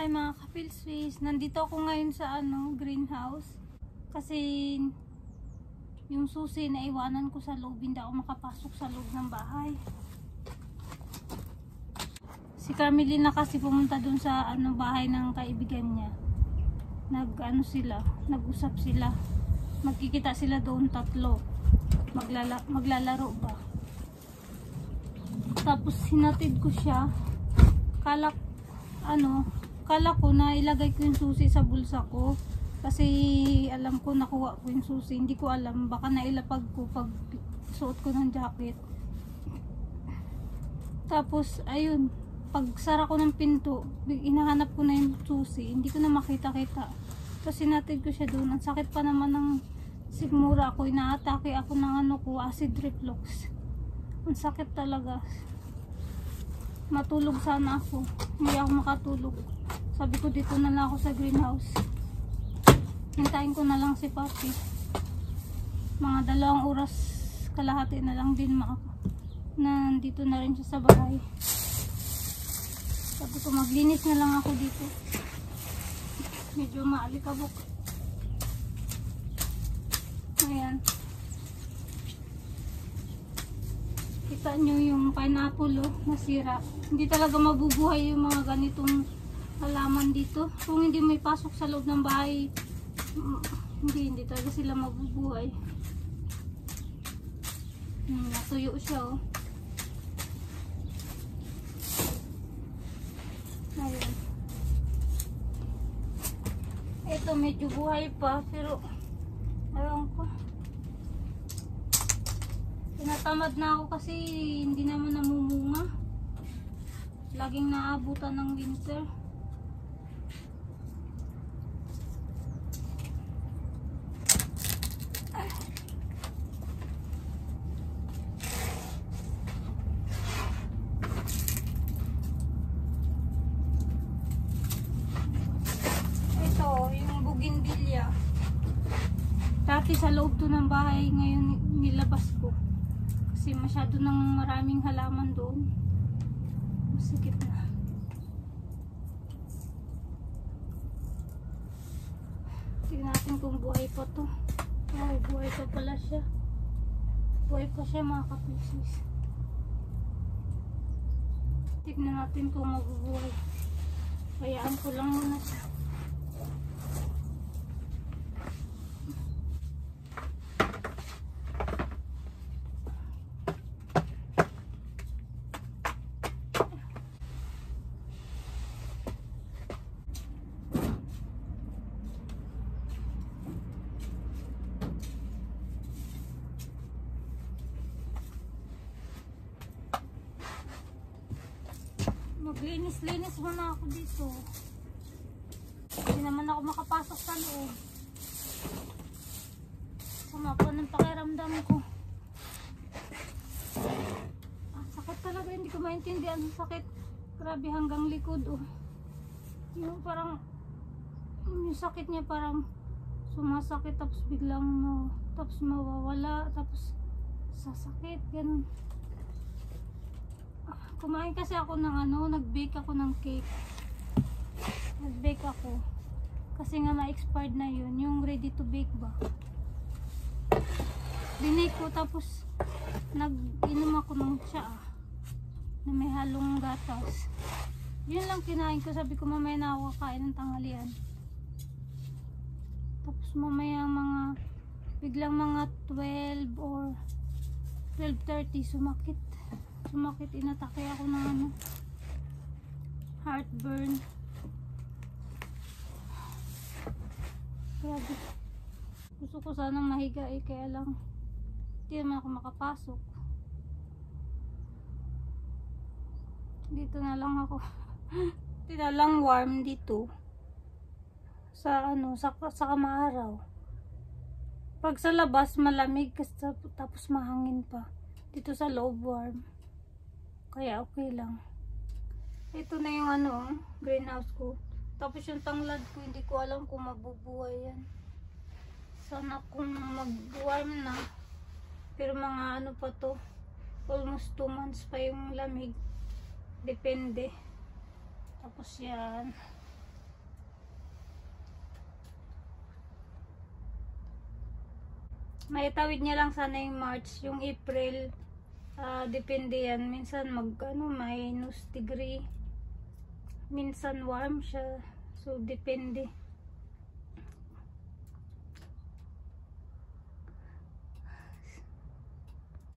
Hi mga Swiss. Nandito ako ngayon sa ano, greenhouse. Kasi yung susi na iwanan ko sa loob, hindi ako makapasok sa loob ng bahay. Si Carmelina kasi pumunta dun sa ano bahay ng kaibigan niya. Nag ano sila, nag-usap sila. Magkikita sila doon tatlo. Maglala, maglalaro ba. Tapos hinatid ko siya. Kala ano, kala ko na ilagay ko yung susi sa bulsa ko. Kasi alam ko nakuha ko yung susi. Hindi ko alam. Baka nailapag ko pag suot ko ng jacket. Tapos, ayun. Pag sara ko ng pinto, inahanap ko na yung susi. Hindi ko na makita-kita. Tapos sinatid ko siya doon. Ang sakit pa naman ng sigmura ko. Inaatake ako ng ano ko, acid reflux. Ang sakit talaga. Matulog sana ako. Hindi ako makatulog. Sabi ko dito na lang ako sa greenhouse. Hintayin ko na lang si Papi. Mga dalawang oras kalahati na lang din ma nandito na rin siya sa bahay. Sabi ko maglinis na lang ako dito. Medyo maalikabok. Ayan. Kita nyo yung pineapple oh, nasira. Hindi talaga mabubuhay yung mga ganitong halaman dito. Kung hindi may pasok sa loob ng bahay, mm, hindi, hindi talaga sila mabubuhay. Hmm, natuyo siya oh. Ayan. Ito medyo buhay pa pero ewan ko. Tinatamad na ako kasi hindi naman namumunga. Laging naabutan ng winter. Ito, yung bougainvillea. Dati sa loob to ng bahay, ngayon nilabas ko. Kasi masyado nang maraming halaman doon. Masikip na. Tingnan natin kung buhay pa to. Ay, buhay pa pala siya. Buhay pa siya mga kapisis. Tignan natin kung mabubuhay. Hayaan ko lang muna siya. Maglinis-linis muna ako dito. Hindi naman ako makapasok sa loob. Sama pa ng pakiramdam ko. Ah, sakit talaga. Hindi ko maintindihan ang sakit. Grabe hanggang likod. Oh. Yung parang yung sakit niya parang sumasakit tapos biglang no, tapos mawawala tapos sasakit ganun kumain kasi ako ng ano, nag-bake ako ng cake. Nag-bake ako. Kasi nga ma-expired na yun, yung ready to bake ba. Binake ko tapos nag-inom ako ng tsa na may halong gatas. Yun lang kinain ko, sabi ko mamaya na ako kakain ng tanghalian. Tapos mamaya mga biglang mga 12 or 12.30 sumakit sumakit inatake ako ng ano heartburn. Grabe. Gusto ko sanang mahiga eh kaya lang hindi naman ako makapasok. Dito na lang ako. Dito na lang warm dito. Sa ano sa, sa kamaaraw pag sa labas malamig kasi tapos mahangin pa. Dito sa loob warm kaya okay lang. Ito na yung ano, greenhouse ko. Tapos yung tanglad ko, hindi ko alam kung mabubuhay yan. Sana kung magbuhay na. Pero mga ano pa to, almost 2 months pa yung lamig. Depende. Tapos yan. May tawid niya lang sana yung March, yung April, ah, depende yan. Minsan mag, ano, minus degree. Minsan warm siya. So, depende.